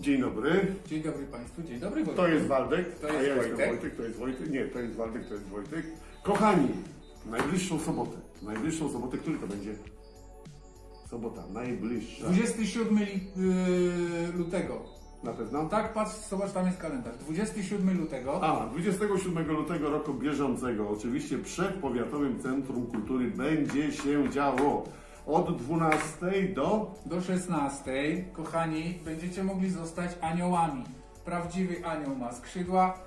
Dzień dobry. Dzień dobry Państwu, dzień dobry Wojtek. To jest Waldek. To a jest ja jestem Wojtek. Wojtek. To jest Wojtek. Nie, to jest Waldek, to jest Wojtek. Kochani, najbliższą sobotę. Najbliższą sobotę, który to będzie? Sobota, najbliższa. 27 li- yy, lutego. Na pewno? Tak, patrz, zobacz, tam jest kalendarz. 27 lutego. A, 27 lutego roku bieżącego, oczywiście przed Powiatowym Centrum Kultury będzie się działo. Od 12 do Do 16, kochani, będziecie mogli zostać aniołami. Prawdziwy anioł ma skrzydła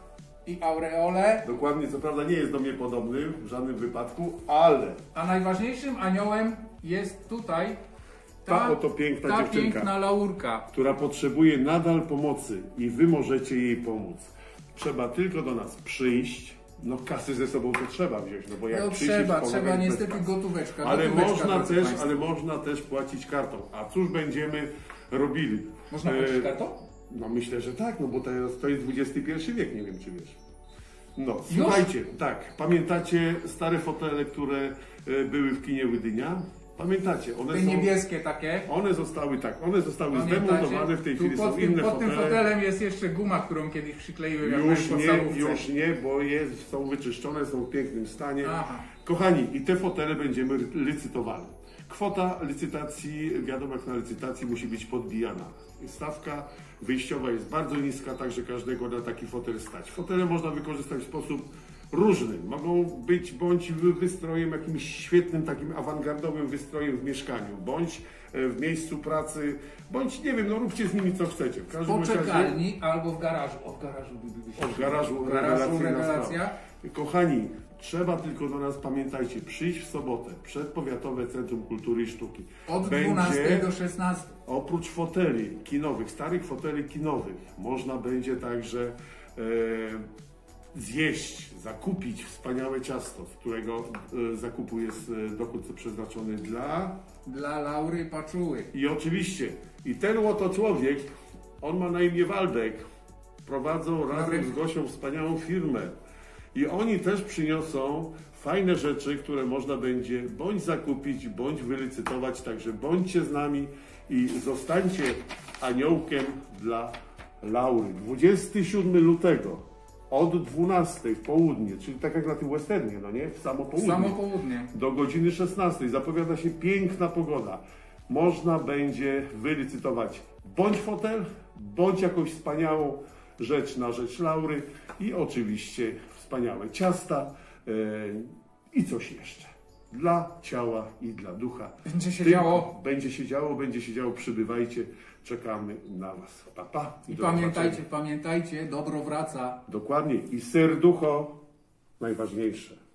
i aureole, Dokładnie, co prawda nie jest do mnie podobny w żadnym wypadku, ale a najważniejszym aniołem jest tutaj Ta oto piękna ta dziewczynka. piękna laurka. która potrzebuje nadal pomocy i wy możecie jej pomóc. Trzeba tylko do nas przyjść. No kasy ze sobą to trzeba wziąć, no bo jak No przyjdziesz trzeba, trzeba bez niestety kasy. gotóweczka. Ale gotóweczka, można też, ale można też płacić kartą. A cóż będziemy robili? Można E, płacić kartą? No myślę, że tak, no bo to jest, to jest XXI wiek, nie wiem czy wiesz. No, słuchajcie, tak, pamiętacie stare fotele, które e, były w kinie Łydynia? Pamiętacie, one Te są... niebieskie takie. One zostały tak, one zostały Pamiętacie? zdemontowane, w tej Tu chwili pod są tym, inne pod tym fotele. fotelem jest jeszcze guma, którą kiedyś przykleiłem jak Już byłem nie, już nie, bo jest, są wyczyszczone, są w pięknym stanie. Aha. Kochani, i te fotele będziemy licytowali. Kwota licytacji, wiadomo jak na licytacji musi być podbijana. Stawka wyjściowa jest bardzo niska, także każdego na taki fotel stać. Fotele można wykorzystać w sposób różny. Mogą być bądź wystrojem, jakimś świetnym, takim awangardowym wystrojem w mieszkaniu, bądź e, w miejscu pracy, bądź nie wiem, no róbcie z nimi co chcecie. W każdym razie poczekalni albo w garażu. O, w garażu by, od garażu, W garażu rewelacja. Kochani, trzeba tylko do nas, pamiętajcie, przyjść w sobotę przed Powiatowe Centrum Kultury i Sztuki. Od Będzie 12 do 16. Oprócz foteli kinowych, starych foteli kinowych, można będzie także e, zjeść, zakupić wspaniałe ciasto, z którego e, zakupu jest e, dochód przeznaczony dla Dla Laury Paczuły. i oczywiście, i ten oto człowiek, on ma na imię Waldek, prowadzą razem z Gosią wspaniałą firmę. I oni też przyniosą fajne rzeczy, które można będzie bądź zakupić, bądź wylicytować. Także bądźcie z nami i zostańcie aniołkiem dla Laury. 27 lutego od 12 w południe, czyli tak jak na tym westernie, no nie? W samo południe Samo południe. do godziny 16 zapowiada się piękna pogoda. Można będzie wylicytować bądź fotel, bądź jakąś wspaniałą rzecz na rzecz Laury i oczywiście wspaniałe ciasta e, i coś jeszcze. Dla ciała i dla ducha. Będzie się Tylko działo. Będzie się działo, będzie się działo. Przybywajcie. Czekamy na Was. Pa, pa. I do pamiętajcie, zobaczenia. pamiętajcie, dobro wraca. Dokładnie. I serducho najważniejsze.